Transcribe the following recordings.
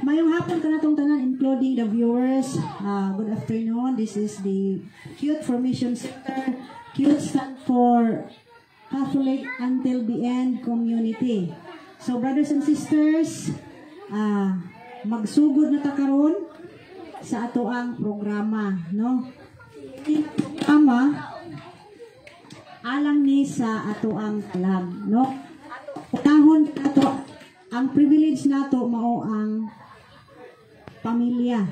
Mayong hapon ka natong tanan, including the viewers. Uh, good afternoon. This is the Cute Formation Center. Cute stand for Catholic Until the End Community. So, brothers and sisters, uh, magsugod na ta karon sa ato ang programa, no? Programa alang ni sa ato ang kalag, no? Unahon ato ang privilege nato mao ang pamilya.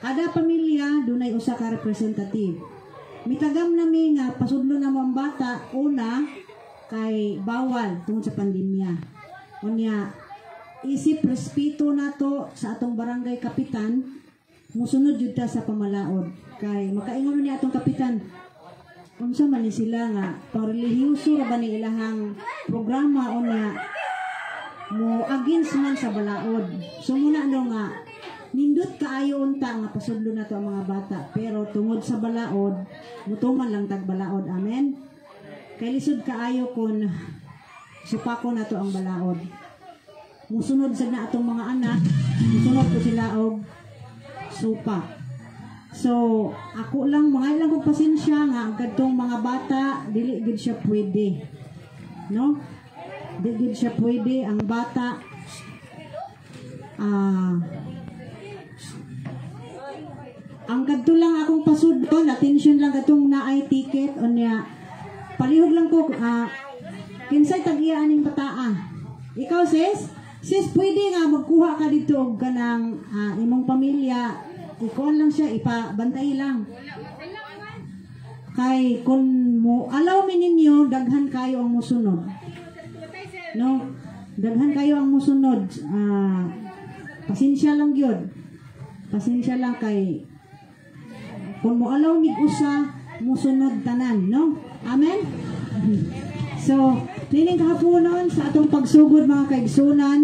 Kada pamilya dunay usa ka representative. Mitagam nami nga pasudlo na ang bata una kay bawal tungod sa pandemya. Unya isip respeto nato sa atong barangay kapitan musunod jud ta sa pamalaod kay makaingon ni atong kapitan unsa man ni sila nga parelihiyoso ra ba ni ilahang programa o na mo against man sa balaod so muna ano nga nindot kaayo unta nga pasudlo na to ang mga bata pero tungod sa balaod mutuman lang tag balaod amen kay lisod kaayo kun supako na to ang balaod musunod sa na atong mga anak musunod ko sila og supa So, ako lang, mga ilang kong pasensya nga, ang kadtong mga bata, dili gid siya pwede. No? Dili gid siya pwede. Ang bata, ah, ang kadto lang pasudon, attention lang kadtong naay ticket, o niya, palihog lang ko, ah, kinsay tag-iya aning pataa. Ikaw, sis? Sis, pwede nga magkuha ka dito og kanang ah, imong pamilya, ikuan lang siya, ipabantay lang. Kay kung mo allow mi ninyo daghan kayo ang musunod. No? Daghan kayo ang musunod. Ah, pasensya lang gyud. Pasensya lang kay kung mo allow mig usa musunod tanan, no? Amen. So, nining kahaponon sa atong pagsugod mga kaigsunan,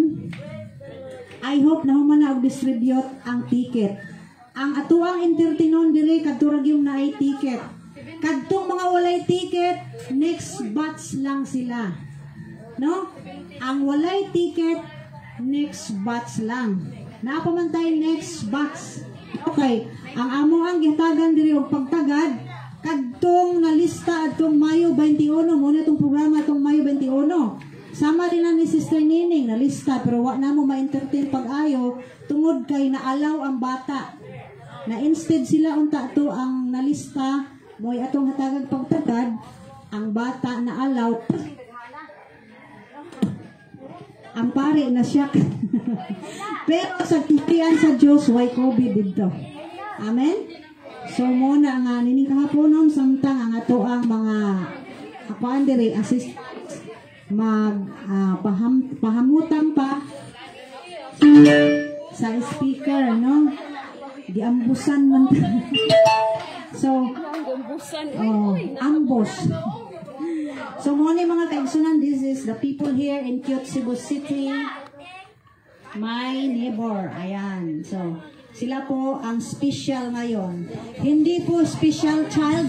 I hope na human na distribute ang ticket. Ang atuang entertainon dire kadto yung naay ticket. Kadtong mga walay ticket, next batch lang sila. No? Ang walay ticket, next batch lang. Napamantay next batch. Okay. Ang amo ang gihatagan diri og pagtagad kadtong nalista atong Mayo 21 mo na itong programa atong Mayo 21. Sama din na ni Sister Nining na lista pero wa na mo ma-entertain pag-ayo tungod kay naalaw ang bata na instead sila unta to ang nalista mo'y atong hatagag pagtagad ang bata na alaw ang pare na siya. Pero sa titian sa Diyos why COVID dito? Amen? So muna nga nining kahaponon samtang ang ato ang mga diri assist mag ah, paham, pahamutan pa sa speaker no? Diambusan man. So oh, ambos so mo ni mga kaigsunan this is the people here in Cute Cebu City. My neighbor ayan. So sila po ang special ngayon. Hindi po special child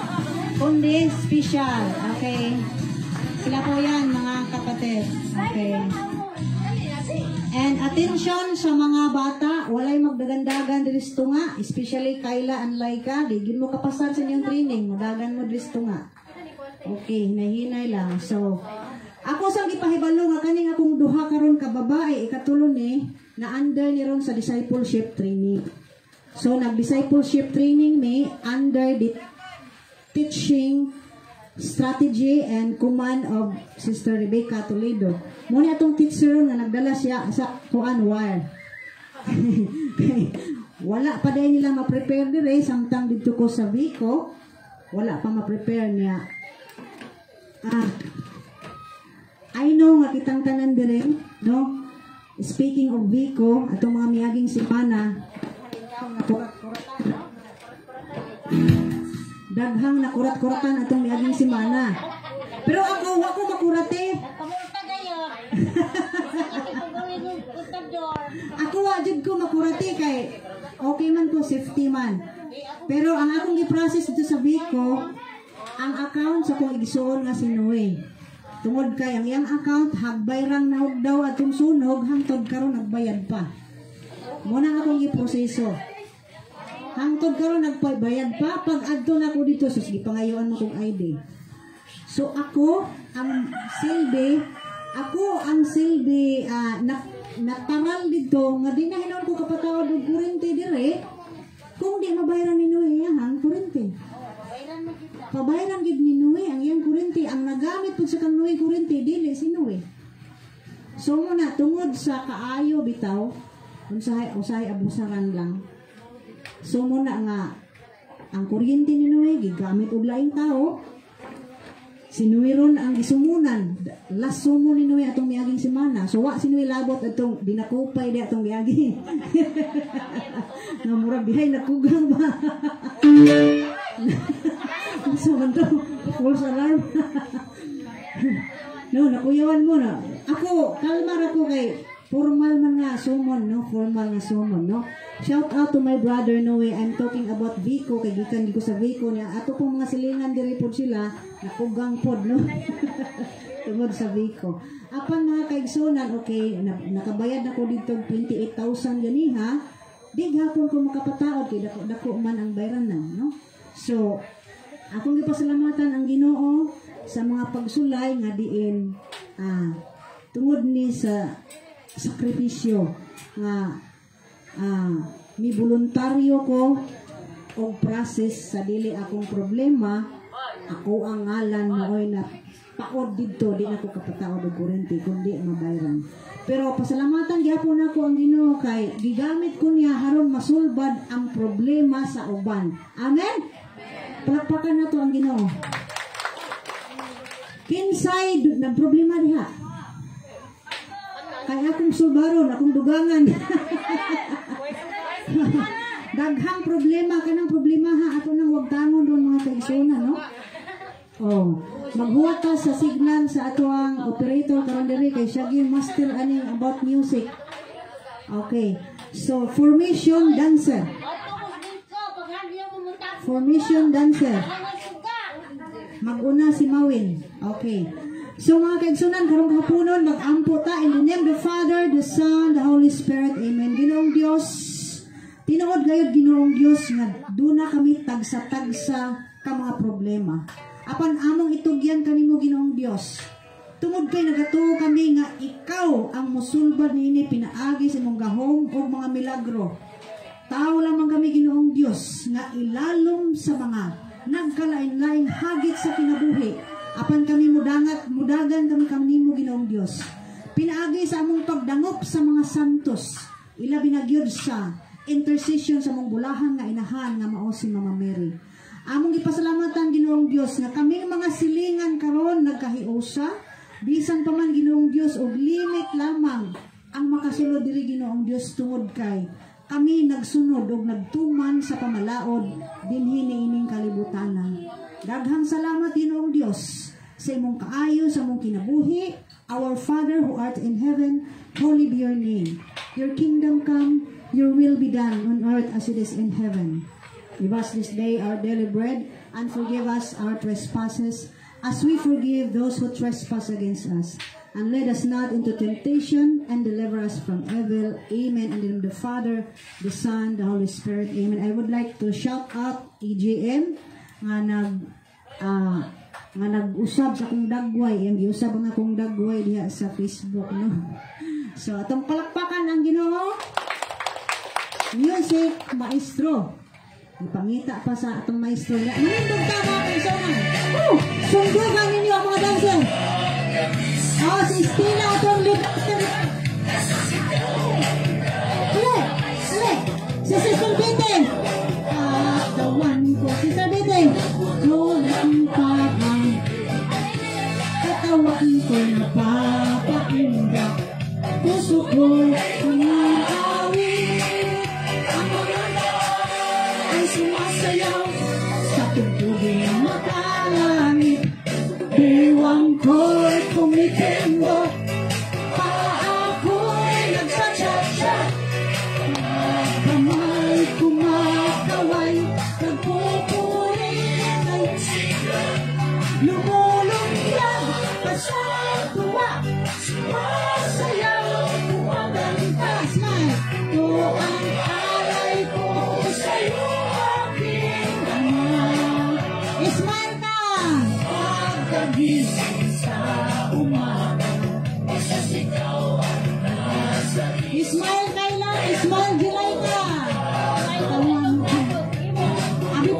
kundi special. Okay. Sila po yan mga kapatid. Okay. And attention sa mga bata, walay magdagandagan diris tunga, especially Kayla and Laika, di gid mo kapasar sa inyong training, madagan mo diris tunga. Okay, nahinay lang. So, ako sang gipahibalo nga kaning akong duha karon ka babae ikatulo ni na under ni ron sa discipleship training. So, nag-discipleship training me under the teaching strategy and command of Sister Rebecca Toledo. Muna itong teacher nga nagdala siya sa kuan wire. wala pa din nila ma-prepare dire samtang dito ko sa Vico. Wala pa ma-prepare niya. Ah, I know nga kitang tanan dire, no? Speaking of Vico, atong mga miyaging simana, daghang nakurat-kuratan atong miaging simana. Pero ako, ako makurate. Pamulta kayo. Ako wa jud ko makurate kay okay man ko safety man. Pero ang akong gi-process dito sa Bico, ang account sa kong igsuon nga sinuwi. Tungod kay ang iyang account hagbay rang naog daw atong sunog hangtod karon nagbayad pa. Muna akong iproseso. Hangtod karon nagpabayad pa pag adto na ko dito sus gipangayuan mo kong ID. So ako ang silbi ako ang silbi ah, na nataral dito nga di na hinon ko kapatawad og kurente dire kung di mabayaran ni Noe ang kurente. Pabayaran gid ni Noe ang iyang kurente ang nagamit pud sa kang Noe kurente dili si Noe. So muna tungod sa kaayo bitaw unsahay usahay abusaran lang. So muna nga ang kuryente ni Noe gigamit og laing tao. Sinuiron ang isumunan. Last sumo ni Noe atong miaging semana. So wa si Noe labot atong dinakupay di atong miaging. nga bihay nakugang ba. so man to false alarm. no, nakuyawan mo na. Ako, kalmar ako kay formal man nga sumon, no? Formal nga sumon, no? Shout out to my brother Noe. I'm talking about Vico. Kay gikan ko sa Vico niya. Ato pong mga silingan diri pod sila. Nakugang pod, no? Tungod sa Vico. Apan mga kaigsunan, okay, na, nakabayad na ko dito 28,000 gani ha. Di gapon ko makapataod kay dako dako man ang bayranan, no? So, akong gipasalamatan ang Ginoo sa mga pagsulay nga diin ah tungod ni sa sakripisyo nga ah mi voluntaryo ko og process sa dili akong problema. Ako ang ngalan mooy na paod didto di na ko kapataod og kurente kundi mabayran pero pasalamatan gyapon nako ang Ginoo kay gigamit ko niya haron masulbad ang problema sa uban. Amen palakpakan na to ang Ginoo kinsay na problema diha kay akong subaron akong dugangan. Daghang problema kanang problema ha? Ato nang wag tangon ron mga kaigsoona no? Oh maghuwat ka sa signal sa ato ang operator karon diri kay siya master aning about music. Okay. So formation dancer formation dancer Maguna si Mawin. Okay. So mga kaigsunan, karong hapunon, mag-ampo ta in the name of the Father, the Son, the Holy Spirit. Amen. Ginoong Diyos, tinuod gayud Ginoong Diyos nga duna kami tagsa-tagsa ka mga problema. Apan among itugyan kanimo Ginoong Diyos. Tungod kay nagatuo kami nga ikaw ang musulbad niini pinaagi sa imong gahom o mga milagro. Tao lamang kami Ginoong Diyos nga ilalom sa mga nagkalain-lain hagit sa kinabuhi. Apan kami mudangat, mudagan kami kanimo Ginoong Dios. Pinaagi sa among pagdangop sa mga santos. Ila binagyod sa intercession sa mong bulahan nga inahan nga mao si Mama Mary. Among gipasalamatan Ginoong Dios nga kami mga silingan karon nagkahiusa bisan pa man Ginoong Dios og limit lamang ang makasulod diri Ginoong Dios tungod kay kami nagsunod ug nagtuman sa pamalaod dinhi niining kalibutanan. Daghang salamat Ginoong Dios sa imong kaayo sa imong kinabuhi. Our Father who art in heaven, holy be your name. Your kingdom come, your will be done on earth as it is in heaven. Give us this day our daily bread and forgive us our trespasses as we forgive those who trespass against us. And lead us not into temptation and deliver us from evil. Amen. In the name of the Father, the Son, the Holy Spirit. Amen. I would like to shout out EJM nga nag ah, nga nag-usab sa akong dagway. Giusab ang akong dagway diha sa Facebook. No? So, atong palakpakan ang ginoo. Music Maestro. Ipangita pa sa atong maestro. Manindog ta mga kaisaman. Oh, sundugan ninyo mga dancer. Oh, si Stina atong lip. Ale, ale. Si Sister Bitin. Katawan ko. Sister Bitin. Kulang pa ang katawan ko napapakinggan. Puso ko umaawit.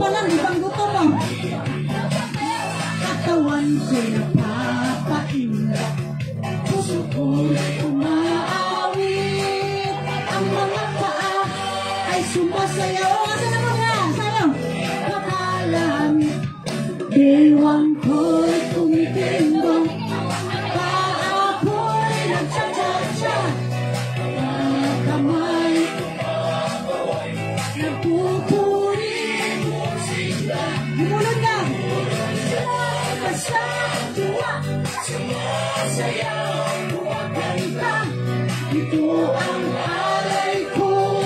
Abi pa lang, ibang gusto mo. Katawan ko Ito ang alay ko.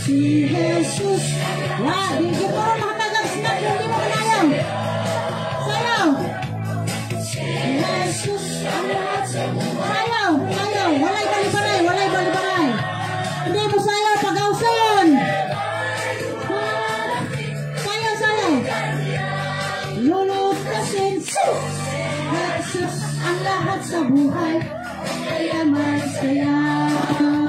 Si Jesus. Wa, di di mo makatagang snap yung di mo kanayaw. Sayaw. Si Jesus ang lahat sa buhay. Sayaw, sayaw. Walay balibaray, walay balibaray. Hindi mo sayaw pag-ausan. Sayaw. Jesus ang lahat sa buhay. Kaya masayaw. Don't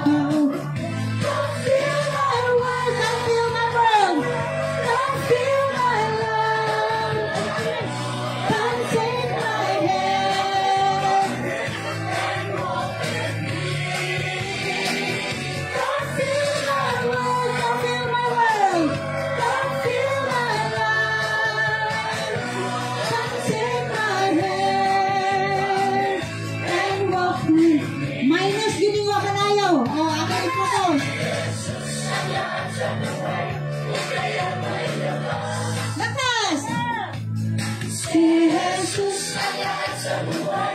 Somewhere.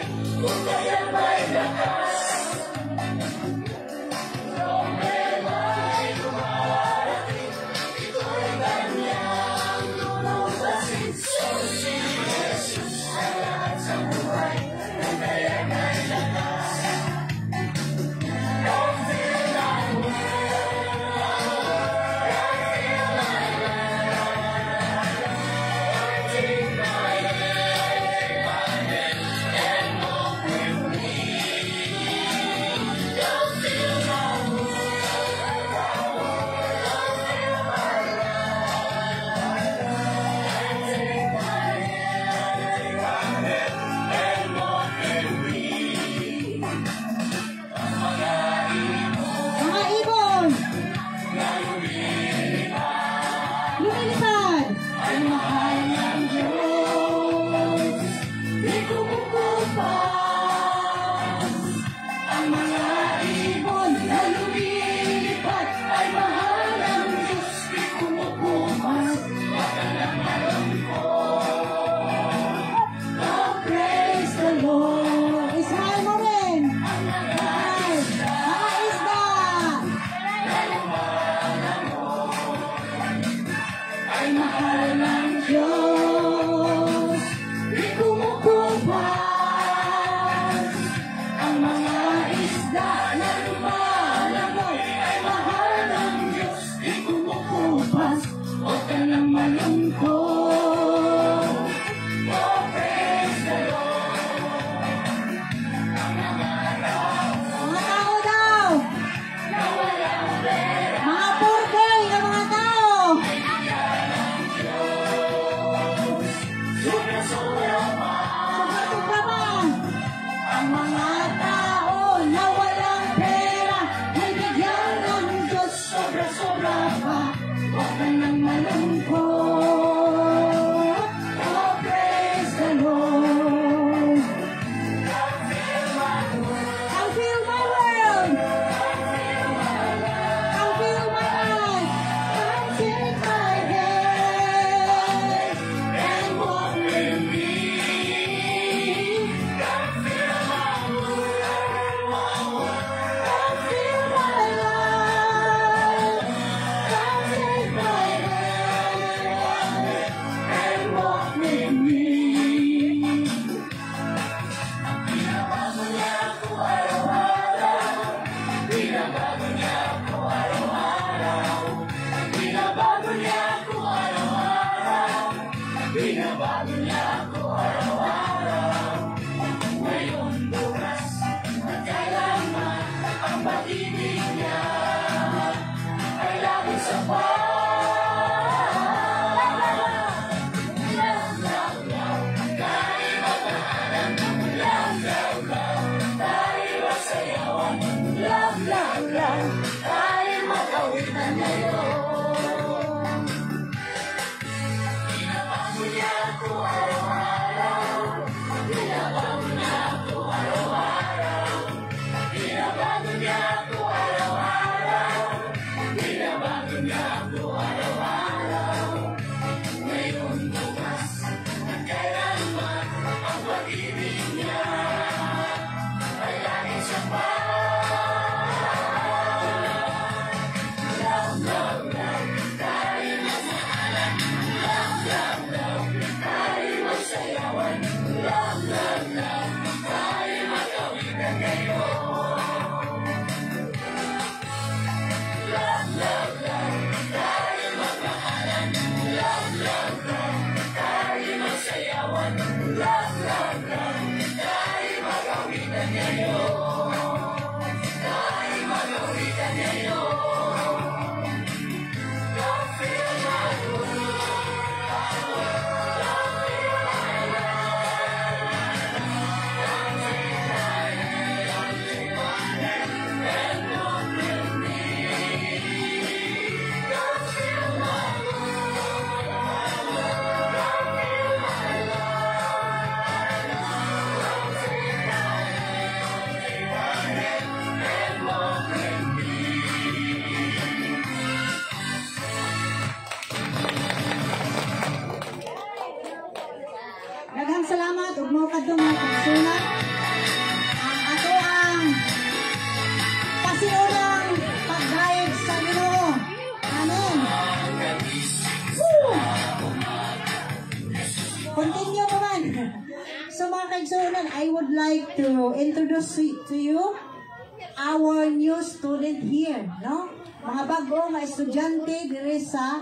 Mga bago nga estudyante dire sa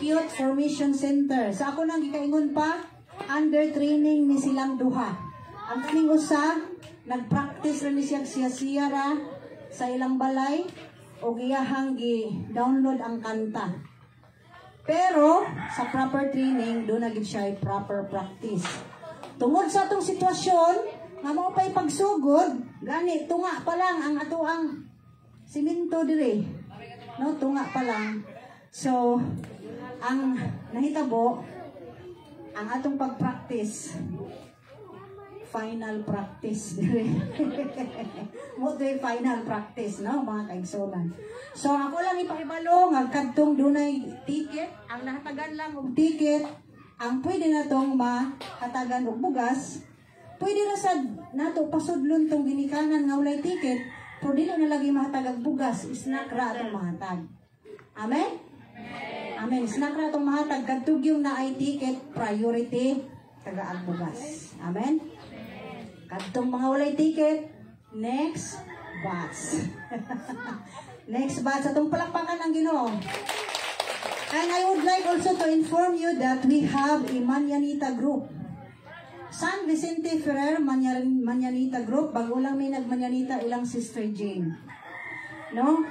Cute Formation Center. Sa ako nang gikaingon pa, under training ni silang duha. Ang kaning usa, nag-practice rin ni siya siya ra sa ilang balay o giyahang gi-download ang kanta. Pero sa proper training, doon na gid siya proper practice. Tungod sa atong sitwasyon, nga mo pa'y pagsugod, gani tunga pa lang ang ato ang dire. No, tunga pa lang. So, ang nahitabo, ang atong pag-practice, final practice dire. Final practice, no, mga kaigsonan. So, ako lang ipakibalo, nga kadtong dunay ticket, ang nahatagan lang og ticket, ang pwede na tong mahatagan og bugas, pwede na sad nato pasudlon tong ginikanan nga walay ticket, pero dili na lagi mahatag og bugas, snack ra atong mahatag. Amen? Amen. Snack ra atong mahatag kadtog yung na ay ticket priority taga ang bugas. Amen? Kadtong mga walay ticket, next batch. next batch atong palakpakan ang Ginoo. And I would like also to inform you that we have a Manyanita group. San Vicente Ferrer Manyan- Manyanita group. Bago lang may nagmanyanita ilang Sister Jane. No?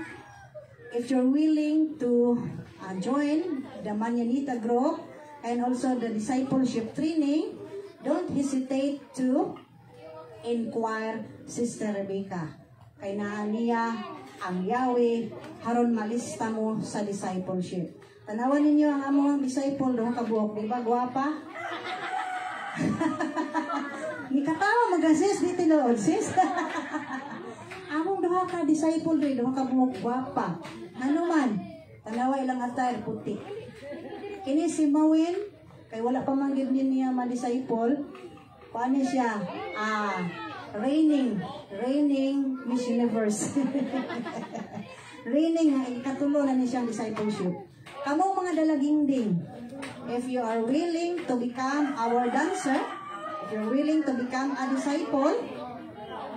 If you're willing to uh, join the Manyanita group and also the discipleship training, don't hesitate to inquire Sister Rebecca. Kay naa niya ang Yahweh haron malista mo sa discipleship. Tanawan ninyo ang among disciple doon kabuok, di ba? Gwapa? Nikatawa magasis di tinuod, sis. among duha ka disciple rin, duha ka buok gwapa. Ano man? Tanawa ilang attire puti. Kini si Mawin, kay wala pa man gid niya ma-disciple. Paano siya? Ah, reigning, reigning Miss Universe. reigning nga ikatulo na ni siyang discipleship. Kamo mga dalaging ding, if you are willing to become our dancer, if you're willing to become a disciple,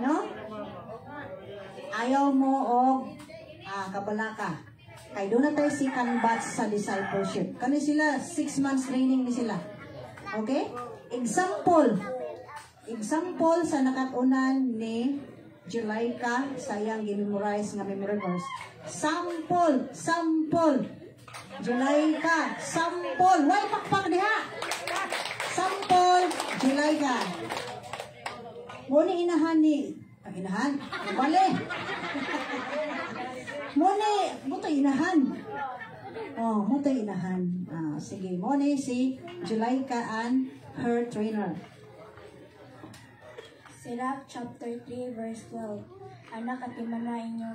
no? Ayaw mo og ah, kabalaka. Kay doon na tayo si batch sa discipleship. Kani sila, six months training ni sila. Okay? Example. Example sa nakatunan ni Julayka sa iyang gimemorize nga memory verse. Sample, sample. Julayka, sample. Why pakpak diha? Sample, Julayka. Muni inahan ni ang inahan. Bale. Muni, muto inahan. Oh, muto inahan. Ah, sige, muni si Julayka and her trainer. Sirach chapter 3 verse 12 Anak at imana inyo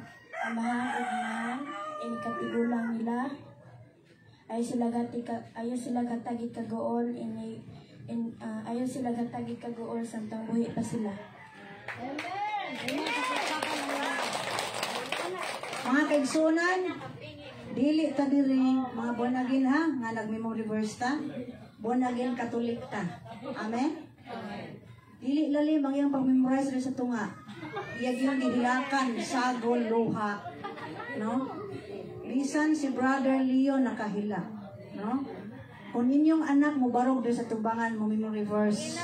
amahang ugnahan in katigulang nila ay sila gati ka ayo in in ah, ayo sila gatagi kagool samtang buhi pa sila Mga kaigsunan, dili ta diri mga bonagin ha nga nagmemory verse ta. Bonagin katolik ta. Amen. Dili lalim ang iyang pag-memorize sa tunga. Iyag yung gihilakan, sagol, luha. No? Bisan si Brother Leo nakahila. No? Kung inyong anak mo barog doon sa tubangan mo memory verse.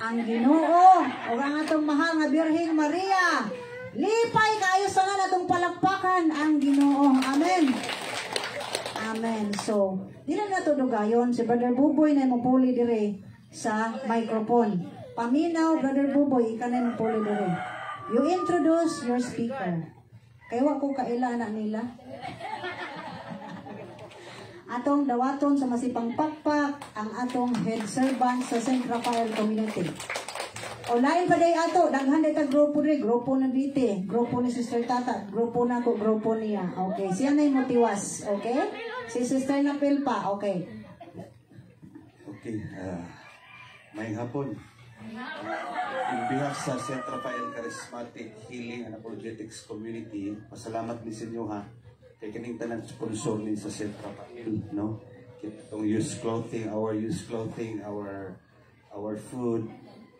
Ang Ginoo o ang atong mahal nga Birheng Maria. Lipay kayo sa nga natong palakpakan ang Ginoo. Amen. Amen. So, di na nato dugayon si Brother Buboy na mapuli dire sa microphone. Paminaw, Brother Buboy, ika na mapuli dire. You introduce your speaker. Kaya wa ko kaila na nila. Atong dawaton sa masipang pakpak ang atong head servant sa St. Rafael Community. O lain pa day ato, daghan day ta grupo rin, grupo na Vite, grupo ni Sister Tata, grupo na ko, grupo niya. Okay, siya na yung motiwas, okay? Si Sister na Pilpa, okay. Okay, ah, may hapon. In behalf sa St. Rafael Charismatic Healing and Apologetics Community, pasalamat din sa inyo ha. Kay kining tanan sponsor din sa St. Rafael, no? Itong used clothing, our used clothing, our our food,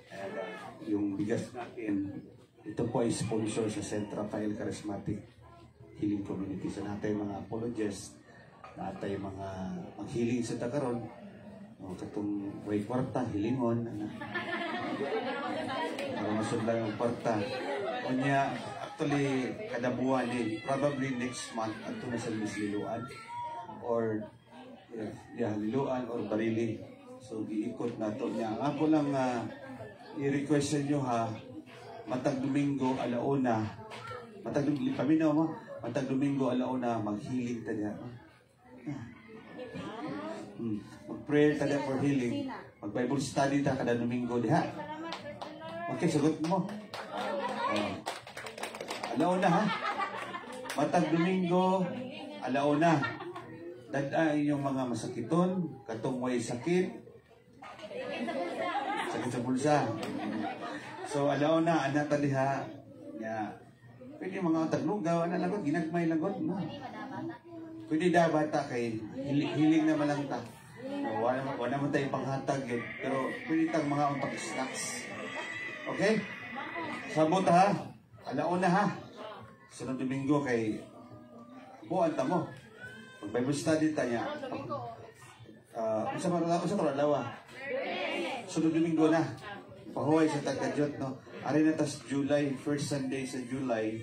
and uh, yung bigas natin, ito po ay sponsor sa Central Rafael Charismatic Healing Community. So natay mga apologists, natay mga maghiling sa Takaron, o katong way kwarta, hilingon, ano. para masudlan ang kwarta. O niya, actually, kada buwan eh, probably next month, ato na sa Liluan, or yeah, yeah, Liluan or Barili. So, giikot na to niya. Ang ako lang ah, i-request sa inyo ha, matag Domingo, alauna, matag Domingo, paminaw mo, matag Domingo, alauna, maghiling ta niya. Hmm. Mag-prayer ta niya for healing. Mag-Bible study ta kada Domingo diha. Okay, sagot mo. Oh. Alauna ha. Matag Domingo, alauna. Daday yung mga masakiton, katong way sakit, sakit sa bulsa. So, alauna, anak taliha, ya, pwede mga taglugaw, ana lagot, ginagmay lagot, no? Pwede da bata kay hili- hiling na malang ta. O, Wala wala mo tayong panghatag yun, pero pwede tang mga untag snacks. Okay? Sabot ha. Alauna ha. Sunod Domingo kay buwan ta mo. Pag Bible study ta niya. Ah, uh, sa mga sa mga lawa. Sunod Domingo na. Pahuway sa Tagajot, no? Ari na tas July, first Sunday sa July,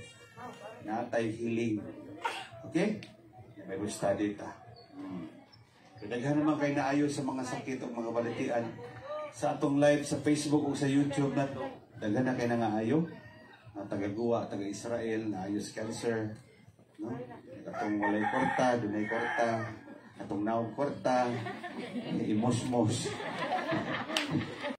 natay healing. Okay? Bible study ta. Hmm. Naman kayo naayo sa mga sakit o mga balitian sa atong live sa Facebook o sa YouTube na to. Daghan na kayo nangaayo. Na taga-Guwa, taga-Israel, naayo sa cancer. No? Atong walay korta, dunay korta. Atong naong korta, imos-mos.